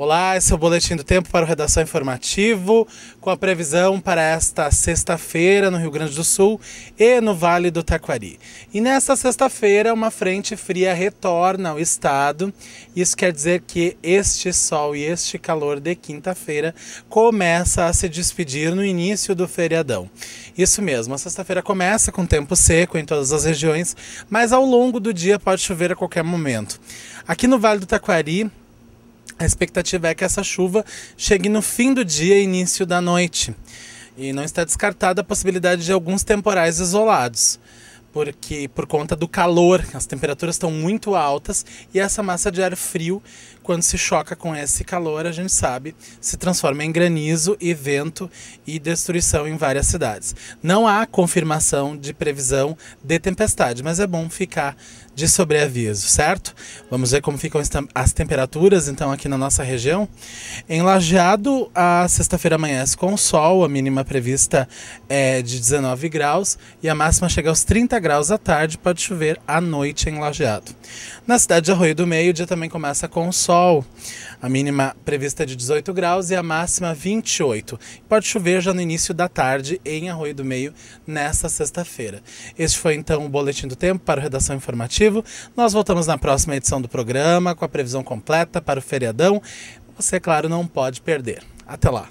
Olá, esse é o Boletim do Tempo para o Redação Informativo, com a previsão para esta sexta-feira no Rio Grande do Sul e no Vale do Taquari. E nesta sexta-feira, uma frente fria retorna ao estado. Isso quer dizer que este sol e este calor de quinta-feira começa a se despedir no início do feriadão. Isso mesmo, a sexta-feira começa com tempo seco em todas as regiões, mas ao longo do dia pode chover a qualquer momento. Aqui no Vale do Taquari, a expectativa é que essa chuva chegue no fim do dia e início da noite. E não está descartada a possibilidade de alguns temporais isolados porque por conta do calor, as temperaturas estão muito altas e essa massa de ar frio, quando se choca com esse calor, a gente sabe, se transforma em granizo e vento e destruição em várias cidades. Não há confirmação de previsão de tempestade, mas é bom ficar de sobreaviso, certo? Vamos ver como ficam as temperaturas então aqui na nossa região. Em Lajeado, a sexta-feira amanhece com sol, a mínima prevista é de 19 graus e a máxima chega aos 30 graus à tarde, pode chover à noite em Lajeado. Na cidade de Arroio do Meio, o dia também começa com sol. A mínima prevista é de 18 graus e a máxima 28. Pode chover já no início da tarde em Arroio do Meio nesta sexta-feira. Este foi então o Boletim do Tempo para o Redação Informativo. Nós voltamos na próxima edição do programa com a previsão completa para o feriadão. Você, claro, não pode perder. Até lá!